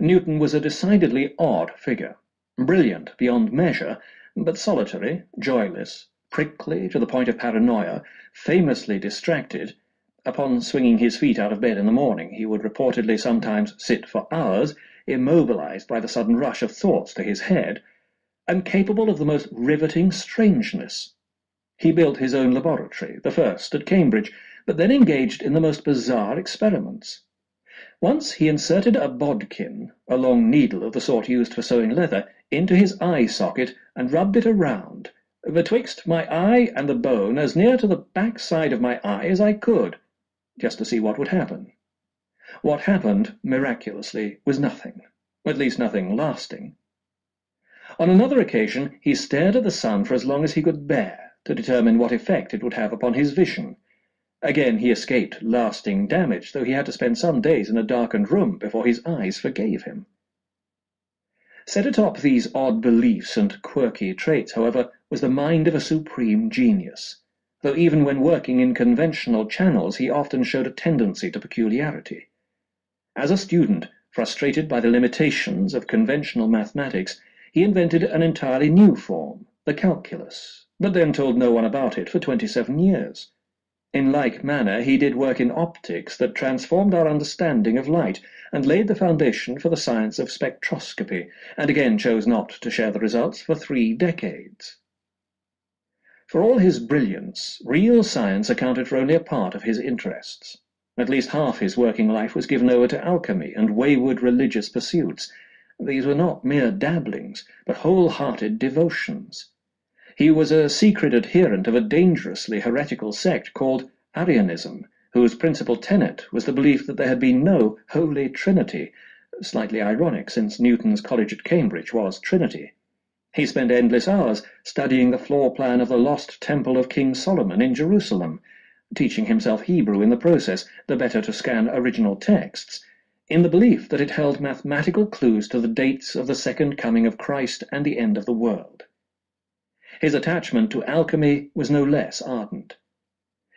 Newton was a decidedly odd figure, brilliant beyond measure, but solitary, joyless, prickly to the point of paranoia, famously distracted. Upon swinging his feet out of bed in the morning, he would reportedly sometimes sit for hours, immobilized by the sudden rush of thoughts to his head, and capable of the most riveting strangeness. He built his own laboratory, the first at Cambridge, but then engaged in the most bizarre experiments. Once he inserted a bodkin, a long needle of the sort used for sewing leather, into his eye socket and rubbed it around, betwixt my eye and the bone as near to the back side of my eye as I could, just to see what would happen. What happened, miraculously, was nothing, at least nothing lasting. On another occasion he stared at the sun for as long as he could bear, to determine what effect it would have upon his vision. Again he escaped lasting damage, though he had to spend some days in a darkened room before his eyes forgave him. Set atop these odd beliefs and quirky traits, however, was the mind of a supreme genius, though even when working in conventional channels he often showed a tendency to peculiarity. As a student, frustrated by the limitations of conventional mathematics, he invented an entirely new form, the calculus, but then told no one about it for twenty-seven years. In like manner he did work in optics that transformed our understanding of light, and laid the foundation for the science of spectroscopy, and again chose not to share the results for three decades. For all his brilliance, real science accounted for only a part of his interests. At least half his working life was given over to alchemy and wayward religious pursuits. These were not mere dabblings, but whole-hearted devotions. He was a secret adherent of a dangerously heretical sect called Arianism, whose principal tenet was the belief that there had been no Holy Trinity, slightly ironic since Newton's college at Cambridge was Trinity. He spent endless hours studying the floor plan of the lost temple of King Solomon in Jerusalem, teaching himself Hebrew in the process, the better to scan original texts, in the belief that it held mathematical clues to the dates of the second coming of Christ and the end of the world. His attachment to alchemy was no less ardent.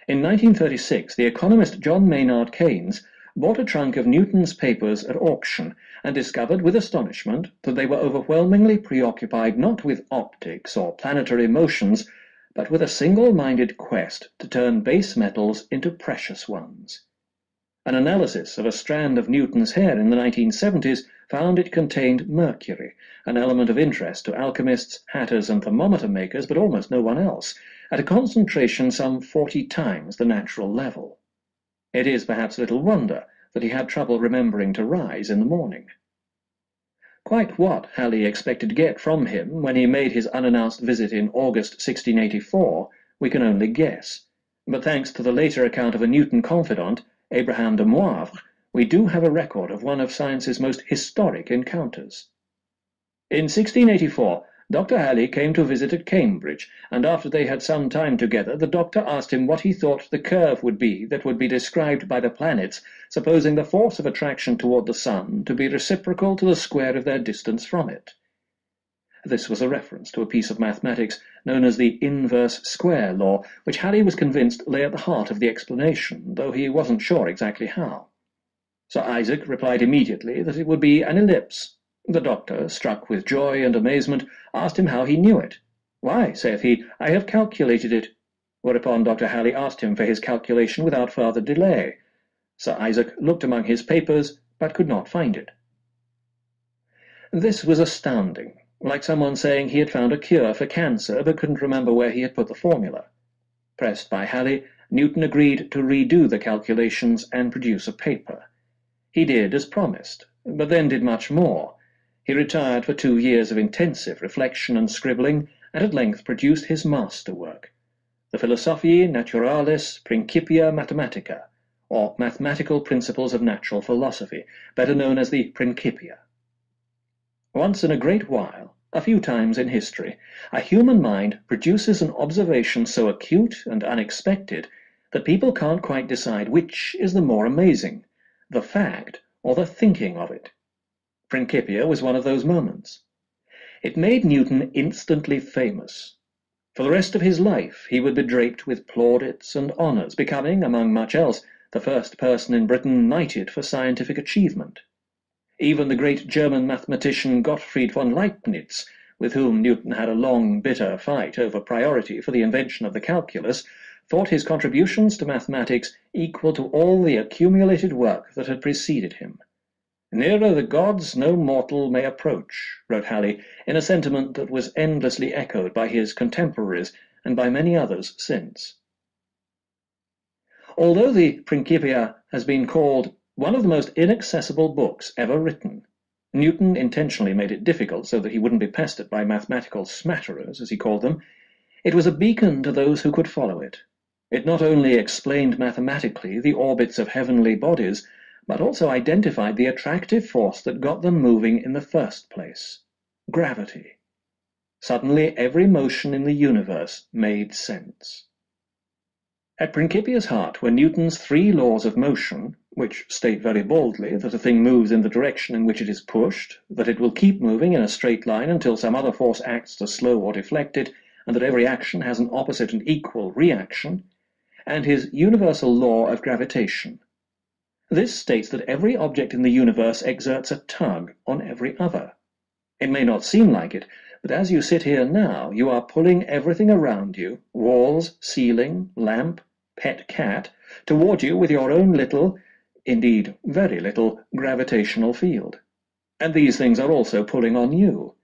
In 1936 the economist John Maynard Keynes bought a trunk of Newton's papers at auction and discovered with astonishment that they were overwhelmingly preoccupied not with optics or planetary motions, but with a single-minded quest to turn base metals into precious ones. An analysis of a strand of Newton's hair in the 1970s found it contained mercury, an element of interest to alchemists, hatters, and thermometer makers, but almost no one else, at a concentration some forty times the natural level. It is perhaps little wonder that he had trouble remembering to rise in the morning. Quite what Halley expected to get from him when he made his unannounced visit in August 1684 we can only guess, but thanks to the later account of a Newton confidant, Abraham de Moivre, we do have a record of one of science's most historic encounters. In 1684, Dr. Halley came to visit at Cambridge, and after they had some time together, the doctor asked him what he thought the curve would be that would be described by the planets, supposing the force of attraction toward the sun to be reciprocal to the square of their distance from it. This was a reference to a piece of mathematics known as the inverse square law, which Halley was convinced lay at the heart of the explanation, though he wasn't sure exactly how. Sir Isaac replied immediately that it would be an ellipse. The doctor, struck with joy and amazement, asked him how he knew it. Why, saith he, I have calculated it. Whereupon Dr. Halley asked him for his calculation without further delay. Sir Isaac looked among his papers, but could not find it. This was astounding, like someone saying he had found a cure for cancer, but couldn't remember where he had put the formula. Pressed by Halley, Newton agreed to redo the calculations and produce a paper. He did as promised, but then did much more. He retired for two years of intensive reflection and scribbling, and at length produced his masterwork, the Philosophiae Naturalis Principia Mathematica, or Mathematical Principles of Natural Philosophy, better known as the Principia. Once in a great while, a few times in history, a human mind produces an observation so acute and unexpected that people can't quite decide which is the more amazing, the fact or the thinking of it. Principia was one of those moments. It made Newton instantly famous. For the rest of his life he would be draped with plaudits and honours, becoming, among much else, the first person in Britain knighted for scientific achievement. Even the great German mathematician Gottfried von Leibniz, with whom Newton had a long, bitter fight over priority for the invention of the calculus, thought his contributions to mathematics equal to all the accumulated work that had preceded him. Nearer the gods no mortal may approach, wrote Halley, in a sentiment that was endlessly echoed by his contemporaries and by many others since. Although the Principia has been called one of the most inaccessible books ever written, Newton intentionally made it difficult so that he wouldn't be pestered by mathematical smatterers, as he called them. It was a beacon to those who could follow it. It not only explained mathematically the orbits of heavenly bodies, but also identified the attractive force that got them moving in the first place gravity. Suddenly every motion in the universe made sense. At Principia's heart were Newton's three laws of motion, which state very boldly that a thing moves in the direction in which it is pushed, that it will keep moving in a straight line until some other force acts to slow or deflect it, and that every action has an opposite and equal reaction, and his universal law of gravitation. This states that every object in the universe exerts a tug on every other. It may not seem like it, but as you sit here now, you are pulling everything around you, walls, ceiling, lamp, pet cat, toward you with your own little, indeed very little, gravitational field. And these things are also pulling on you.